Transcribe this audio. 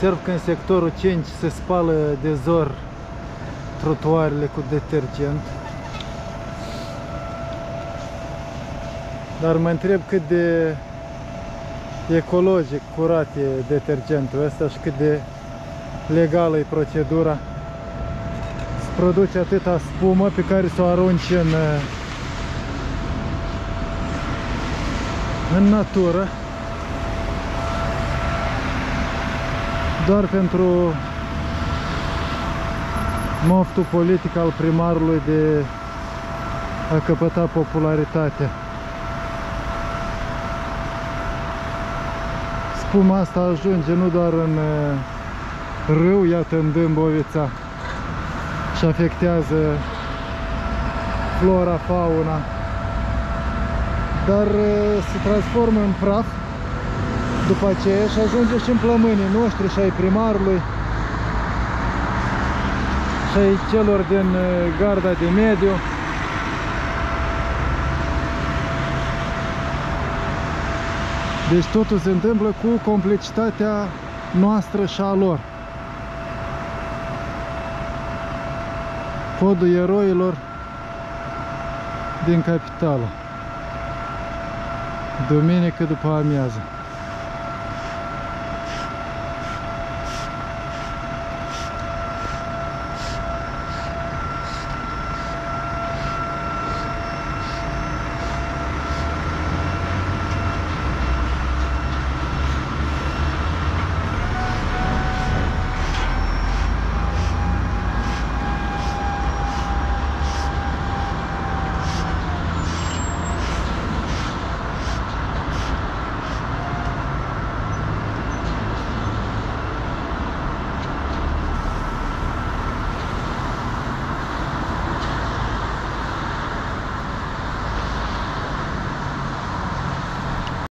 Observ că în sectorul 5 se spală de zor trotuarele cu detergent. Dar mă întreb cât de ecologic curat e detergentul ăsta și cât de legală e procedura. Se produce atâta spumă pe care să o arunci în, în natură. Doar pentru moftul politic al primarului de a căpăta popularitate. Spuma asta ajunge nu doar în uh, râu, iată în Dâmbovița și afectează flora, fauna, dar uh, se transformă în praf după aceea și ajunge și în plămânii noștri și ai primarului și ai celor din uh, garda de mediu. Deci totul se întâmplă cu complicitatea noastră și a lor. Podul eroilor din capitală. Duminică după amiază.